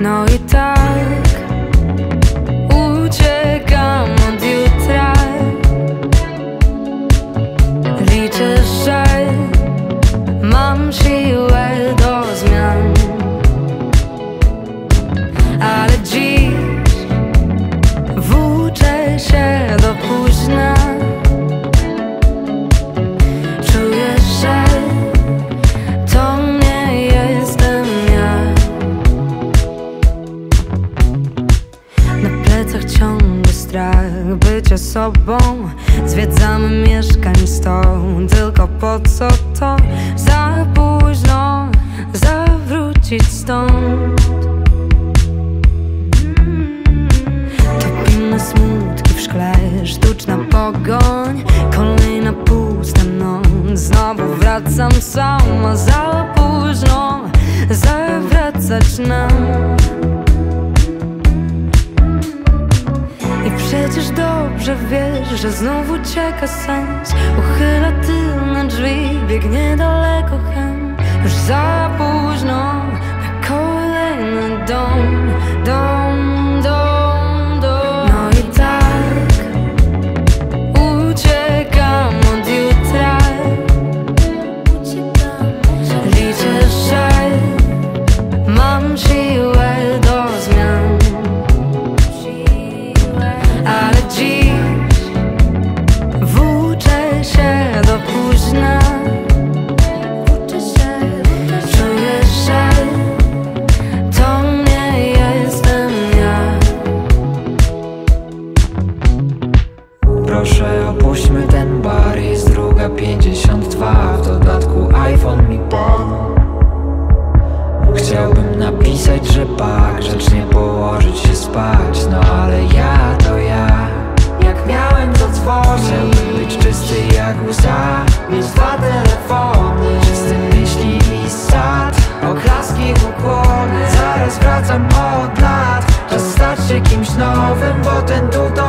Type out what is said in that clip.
No, it does. Strach bycia sobą. Zwiedzamy mieszkań sto Tylko po co to? Za późno zawrócić stąd? Topimy smutki w szkle Sztuczna pogoń. Kolejna pusta noc. Znowu wracam sama. Za późno zawracać nam przecież dobrze wiesz, że znów ucieka sens. Uchyla tylne drzwi, biegnie daleko hen potem tutaj